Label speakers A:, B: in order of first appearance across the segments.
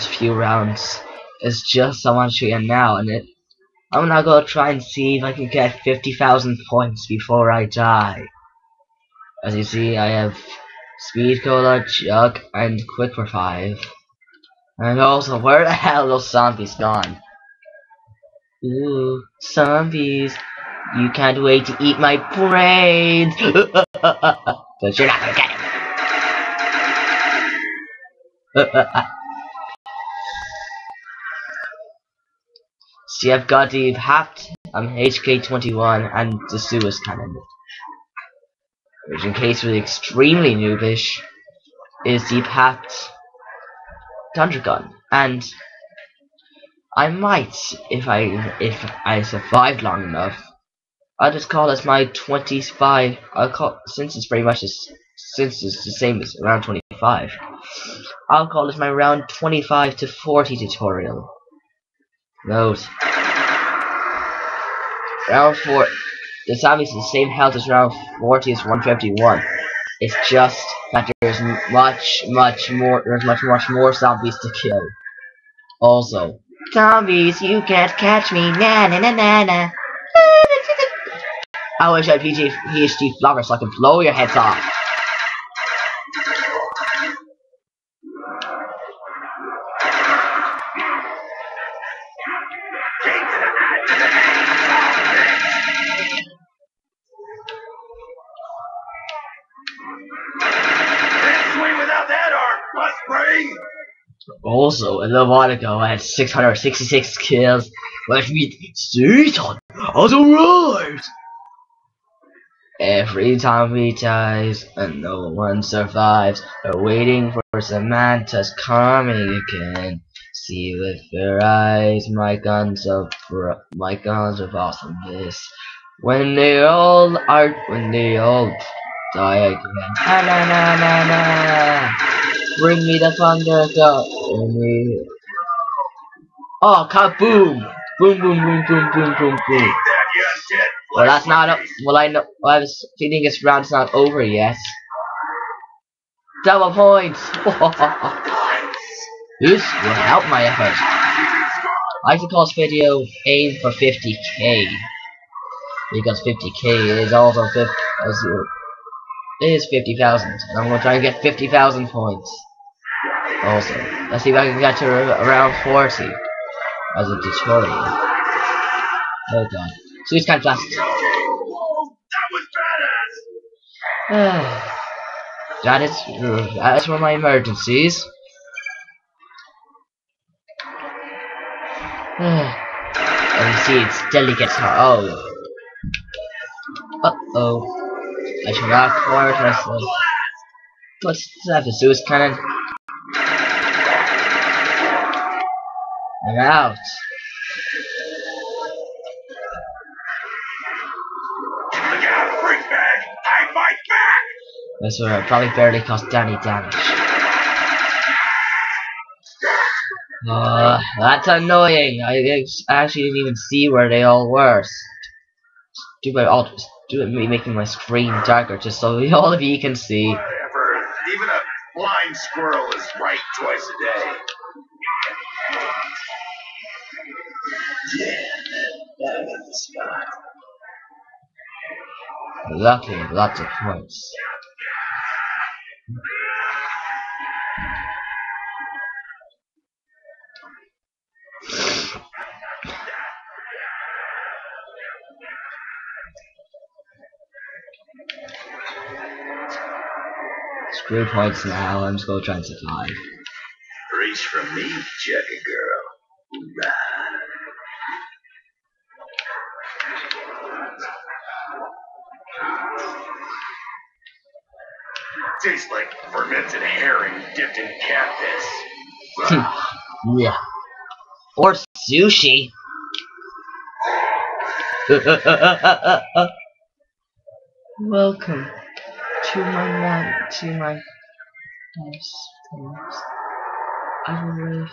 A: last few rounds is just I want to you now, and it. I'm gonna go try and see if I can get 50,000 points before I die. As you see, I have Speed Cola, Jug, and Quick 5. And also, where the hell are those zombies gone? Ooh, zombies. You can't wait to eat my brains! but you're not gonna get it! Got the Hapt, um, HK21, and the Zeus Cannon. Which, in case we're extremely noobish, is the Hapt Thunder Gun. And I might, if I if I survive long enough, I'll just call this my 25. I'll call since it's pretty much as since it's the same as around 25. I'll call this my round 25 to 40 tutorial. Note. Round 4. The zombies the same health as round 40 as 151. It's just that there's much, much more. There's much, much more zombies to kill. Also, zombies, you can't catch me. Na na na na na. I wish I had PhD Flopper so I can blow your heads off. Also, a little while ago, I had 666 kills, which means Satan has arrived! Every time we dies and no one survives, waiting for Samantha's coming again. See with your eyes, my guns of my guns of awesomeness. When they all are, when they all die again. Na na na na na. Bring me the thunder me. Oh, kaboom! Boom, boom, boom, boom, boom, boom, boom. Well, that's not. Well, I know. Well, I was feeling this round's not over yet. Double points. this will help my effort. I should call this video aim for 50k because 50k is also 50. It is 50,000. I'm gonna try and get 50,000 points. Also, let's see if I can get to around 40 as a tutorial. Oh god. So it's kind of fast.
B: That was badass!
A: that is is for my emergencies. and you see it steadily gets hard. Oh. Uh oh. I should not quiet myself. What's that? The Zeus cannon? I'm out.
B: Look out, freak! I fight back!
A: This will probably barely cost any damage. Uh, that's annoying. I actually didn't even see where they all were. Do my alt do it me making my screen darker just so all of you can see.
B: Whatever. Even a blind squirrel is right twice a day. Yeah, that is the spot.
A: Lucky, lots of points. Screw points now, I'm just gonna try and survive.
B: Reach for me, Jackie girl. Hoorah. Tastes like fermented herring dipped in catfish. Hmm.
A: yeah. Or sushi. Welcome to my man to my place. I will live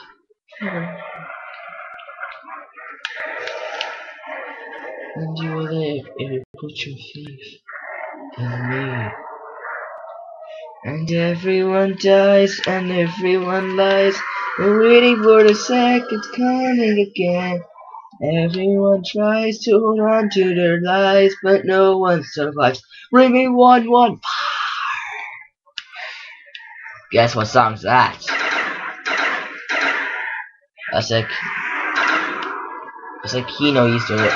A: forever. And you will live if you put your faith in me. And everyone dies and everyone lies We're waiting for the second coming again. Everyone tries to hold on to their lies, but no one survives. Bring me one, one. Guess what song's that? That's like it's like Kino used to. it.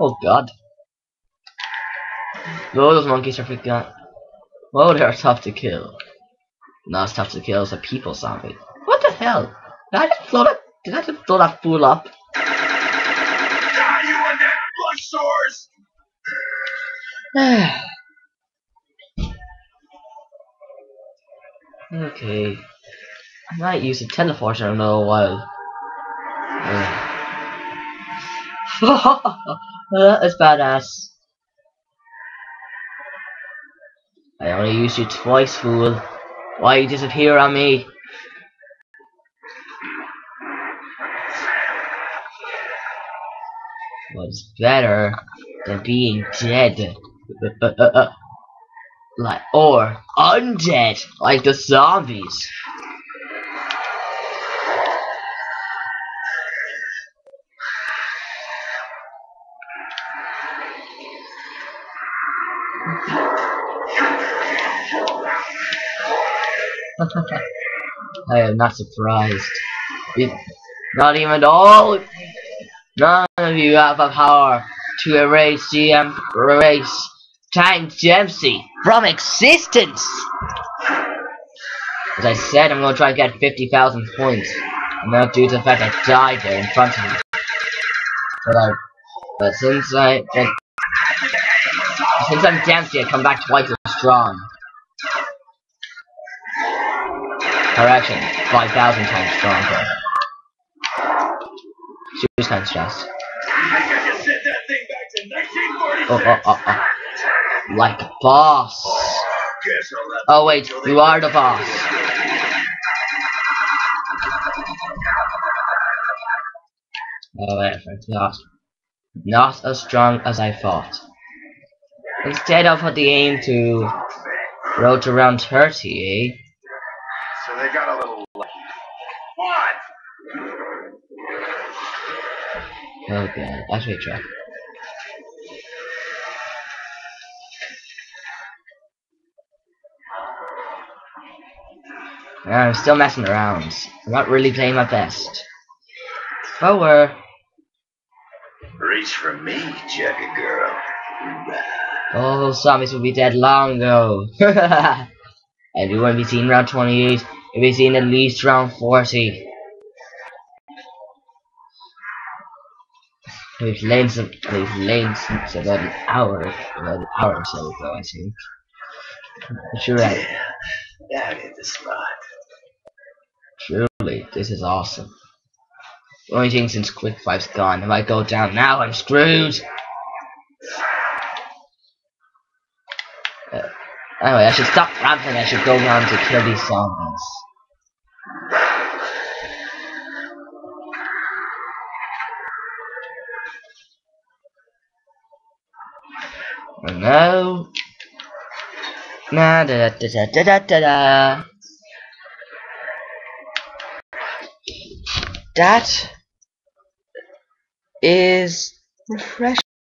A: Oh God! Oh, those monkeys are freaking. Oh, they're tough to kill. Not as tough to kill as a people zombie. What the hell? Did I just blow that? Did I just blow that fool up?
B: Die, you undead blood sores!
A: Okay. I might use a teleporter in a little while. That's badass. I only used you twice, fool. Why you disappear on me? What's better than being dead? Uh, uh, uh, like or undead, like the zombies. I am not surprised. It, not even all. None of you have the power to erase GM erase Tank Dempsey from existence. As I said, I'm gonna try to get 50,000 points. And Not due to the fact I died there in front of me. But I, but since I, but, since I'm Dempsey, I come back twice as strong. Correction, 5,000 times stronger. She was kind of stressed.
B: I think I just sent that thing back to 1946!
A: Oh, oh, oh, oh. Like a boss.
B: Guess I'll have
A: Oh wait, you are the boss. Oh wait, not, not as strong as I thought. Instead of the aim to roll to around 30, eh?
B: So they got a little lucky. What?
A: Okay, actually check. Uh, I'm still messing around. I'm not really playing my best. Forward.
B: Reach for me, Jackie girl.
A: All those zombies will be dead long ago. and we won't be seen round 28. We'll be seen at least round 40. We've lain some, we've lain since about an hour, about an hour or so ago, I think. But you're right.
B: Now get the spot.
A: This is awesome. Only thing since Quick Five's gone, if I go down now, I'm screwed. Uh, anyway, I should stop ramping. I should go down to kill these zombies. Now, na da da da da da da da. That is refreshing.